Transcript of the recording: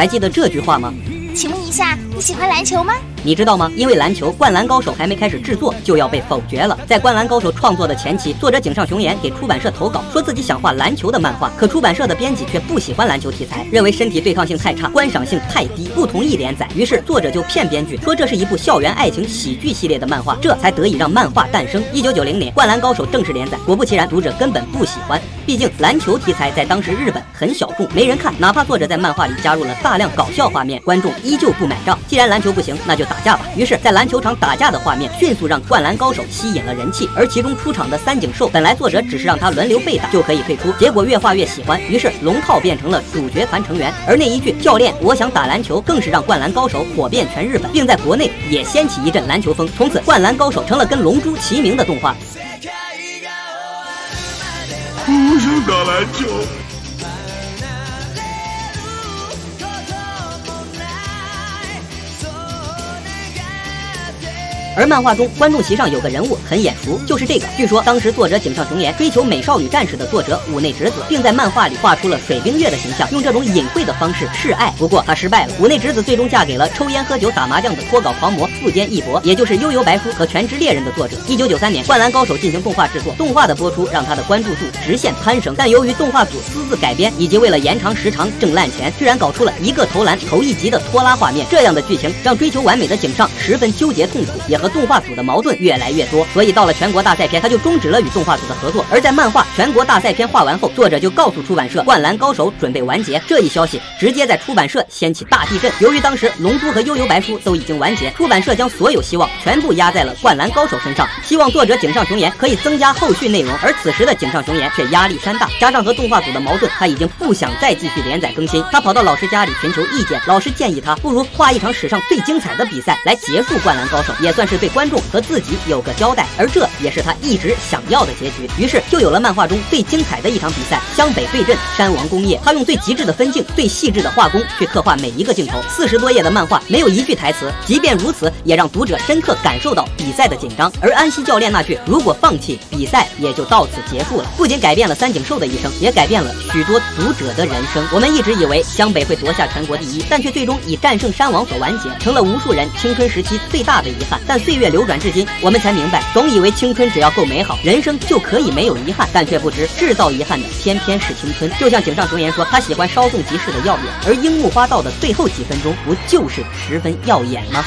还记得这句话吗？请问一下，你喜欢篮球吗？你知道吗？因为篮球《灌篮高手》还没开始制作，就要被否决了。在《灌篮高手》创作的前期，作者井上雄彦给出版社投稿，说自己想画篮球的漫画，可出版社的编辑却不喜欢篮球题材，认为身体对抗性太差，观赏性太低，不同意连载。于是作者就骗编剧说这是一部校园爱情喜剧系列的漫画，这才得以让漫画诞生。一九九零年，《灌篮高手》正式连载，果不其然，读者根本不喜欢。毕竟篮球题材在当时日本很小众，没人看。哪怕作者在漫画里加入了大量搞笑画面，观众依旧不买账。既然篮球不行，那就打架吧。于是，在篮球场打架的画面迅速让《灌篮高手》吸引了人气。而其中出场的三井寿，本来作者只是让他轮流被打就可以退出，结果越画越喜欢，于是龙套变成了主角团成员。而那一句“教练，我想打篮球”，更是让《灌篮高手》火遍全日本，并在国内也掀起一阵篮球风。从此，《灌篮高手》成了跟《龙珠》齐名的动画。不是打篮球。而漫画中观众席上有个人物很眼熟，就是这个。据说当时作者井上雄彦追求美少女战士的作者五内直子，并在漫画里画出了水冰月的形象，用这种隐晦的方式示爱。不过他失败了，五内直子最终嫁给了抽烟喝酒打麻将的脱稿狂魔富坚义博，也就是《悠悠白书》和《全职猎人》的作者。一九九三年，《灌篮高手》进行动画制作，动画的播出让他的关注度直线攀升。但由于动画组私自改编，以及为了延长时长挣烂钱，居然搞出了一个投篮投一集的拖拉画面。这样的剧情让追求完美的井上十分纠结痛苦，也和动画组的矛盾越来越多，所以到了全国大赛篇，他就终止了与动画组的合作。而在漫画全国大赛篇画完后，作者就告诉出版社《灌篮高手》准备完结。这一消息直接在出版社掀起大地震。由于当时《龙珠》和《悠悠白书》都已经完结，出版社将所有希望全部压在了《灌篮高手》身上，希望作者井上雄彦可以增加后续内容。而此时的井上雄彦却压力山大，加上和动画组的矛盾，他已经不想再继续连载更新。他跑到老师家里寻求意见，老师建议他不如画一场史上最精彩的比赛来结束《灌篮高手》，也算是对观众。和自己有个交代，而这也是他一直想要的结局。于是就有了漫画中最精彩的一场比赛——湘北对阵山王工业。他用最极致的分镜、最细致的画工去刻画每一个镜头。四十多页的漫画没有一句台词，即便如此，也让读者深刻感受到比赛的紧张。而安西教练那句“如果放弃，比赛也就到此结束了”，不仅改变了三井寿的一生，也改变了许多读者的人生。我们一直以为湘北会夺下全国第一，但却最终以战胜山王所完结，成了无数人青春时期最大的遗憾。但岁月流转。至今，我们才明白，总以为青春只要够美好，人生就可以没有遗憾，但却不知制造遗憾的偏偏是青春。就像井上雄彦说，他喜欢稍纵即逝的耀眼，而樱木花道的最后几分钟，不就是十分耀眼吗？